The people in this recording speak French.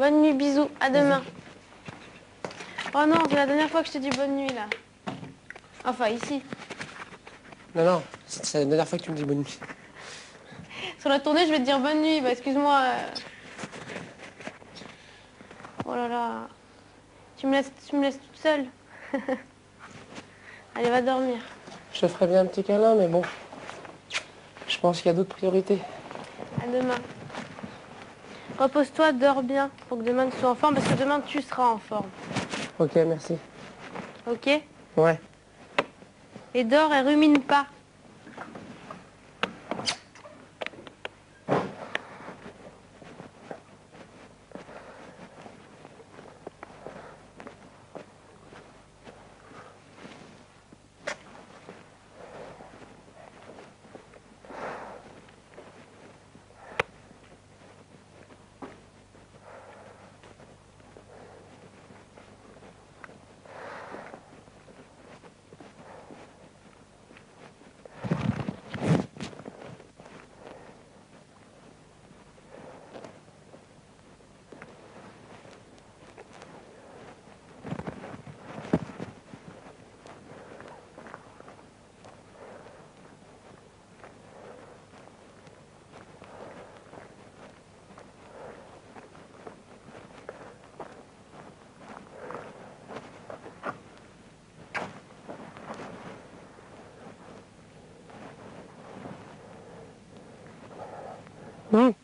Bonne nuit, bisous, à demain. Oh non, c'est la dernière fois que je te dis bonne nuit là. Enfin, ici. Non, non, c'est la dernière fois que tu me dis bonne nuit. Sur la tournée, je vais te dire bonne nuit, bah excuse-moi. euh. Oh là là. Tu me laisses, tu me laisses toute seule. Allez, va dormir. Je te ferais bien un petit câlin, mais bon. Je pense qu'il y a d'autres priorités. À demain. Repose-toi, dors bien pour que demain tu sois en forme, parce que demain tu seras en forme. Ok, merci. Ok? Ouais. Et dors et rumine pas. No.